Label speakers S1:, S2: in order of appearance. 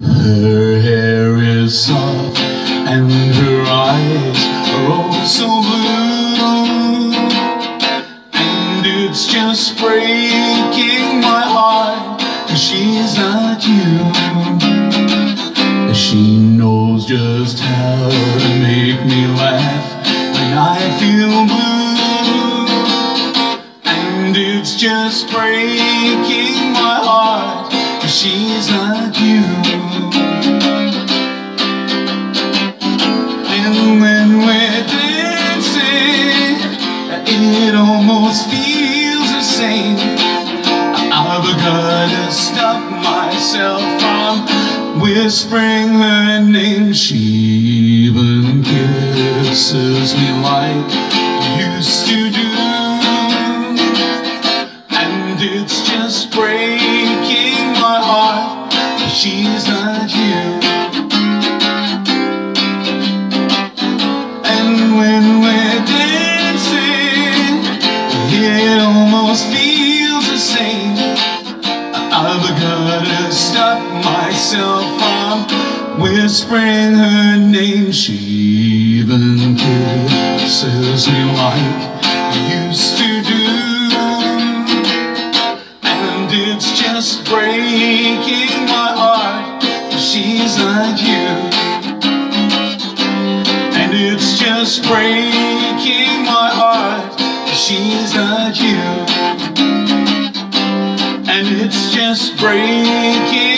S1: Her hair is soft and her eyes are oh so blue. And it's just breaking my heart cause she's not you. She knows just how to make me laugh when I feel blue. And it's just breaking my heart myself from whispering her name. She even kisses me like used to do. Myself from whispering her name. She even kisses me like we used to do. And it's just breaking my heart. She's not you. And it's just breaking my heart She's not you And it's just breaking